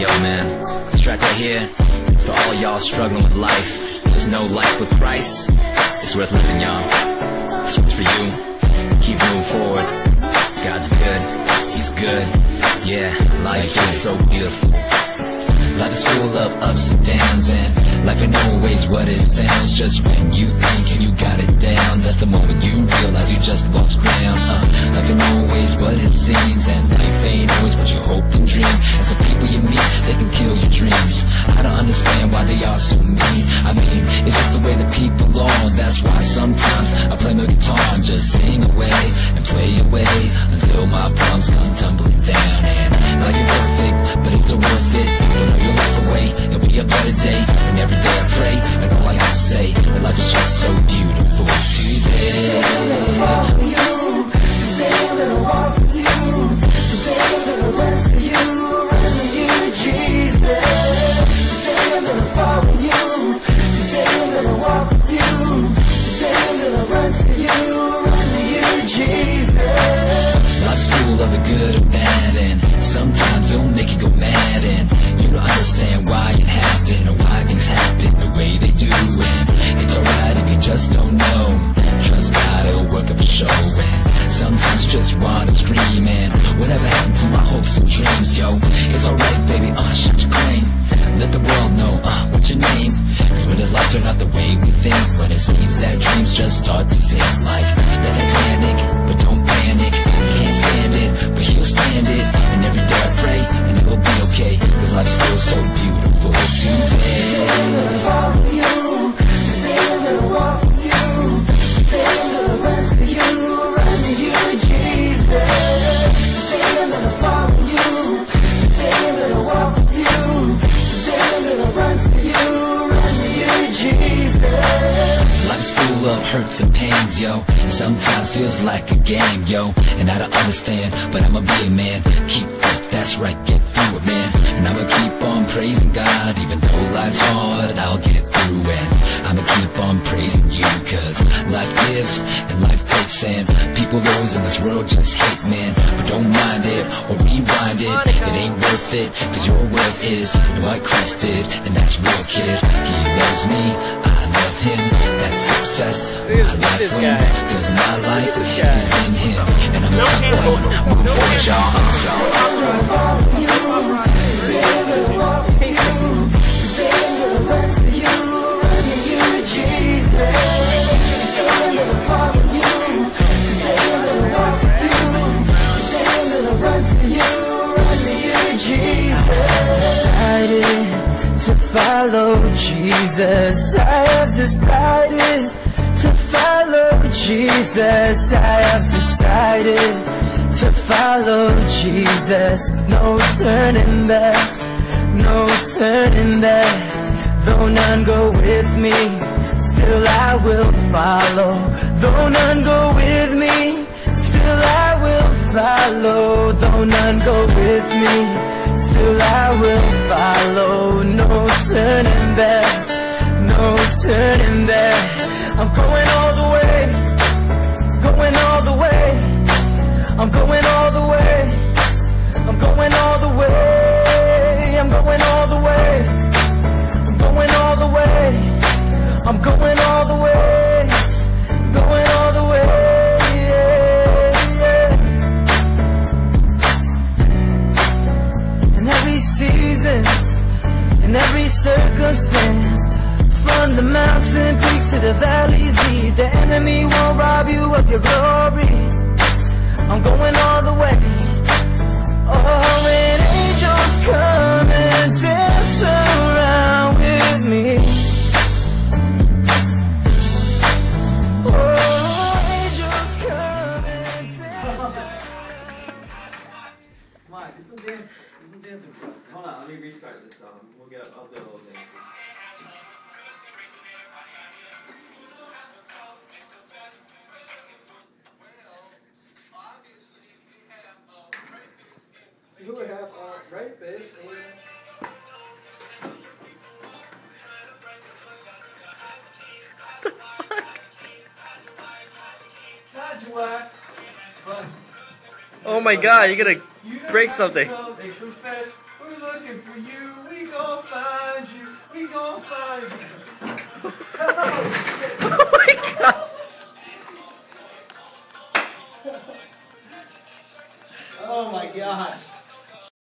Yo, man, this track right here, for all y'all struggling with life, just know life with Christ is worth living, y'all. This one's for you. Keep moving forward. God's good. He's good. Yeah, life is so beautiful. Life is full of ups and downs and life ain't always what it sounds Just when you think and you got it down That's the moment you realize you just lost ground uh, Life ain't always what it seems and life ain't always what you hope and dream they can kill your dreams. I don't understand why they are so mean. I mean, it's just the way the people are. That's why sometimes I play my guitar and just sing away And play away until my palms come tumbling down. And like you're perfect, but it's still worth it hopes and dreams, yo? It's alright, baby, uh, shut your claim. Let the world know, uh, what's your name? Cause when his life turn out the way we think, when it seems that dreams just start to sink like the Titanic, but don't panic. Can't stand it, but he'll stand it. And every day I pray, and it'll be okay. Cause life's still so beautiful today. Full hurts and pains, yo. Sometimes feels like a game, yo. And I don't understand, but I'ma be a man. Keep faith, that's right, get through it, man. And I'ma keep on praising God, even though life's hard, I'll get through it. I'ma keep on praising you, cause life gives and life takes, and people always in this world just hate, man. But don't mind it or rewind it, it ain't worth it, cause your worth is what Christ did, and that's real, kid. He loves me, I love him, that's success. This- at this life guy. wins, cause my life this guy. is in him, and I'm not going move forward, y'all. decided to follow Jesus. I have decided Jesus. I have decided to follow Jesus. No turning back, no turning back. Though none go with me, still I will follow. Though none go with me, still I will follow. Though none go with me, still I will follow. No turning back, no turning back. The valleys, lead. the enemy won't rob you of your glory. I'm going all the way. Oh, and angels come and dance around with me. Oh, angels come and dance. Come on, do some dance, do some dancing us. Hold on, let me restart this song. We'll get, up, I'll do a little dancing. Right bass or Not your wife, but Oh my god, you're gonna you break something. and confess. We're looking looking for you. We gon' find you. We gon' find you.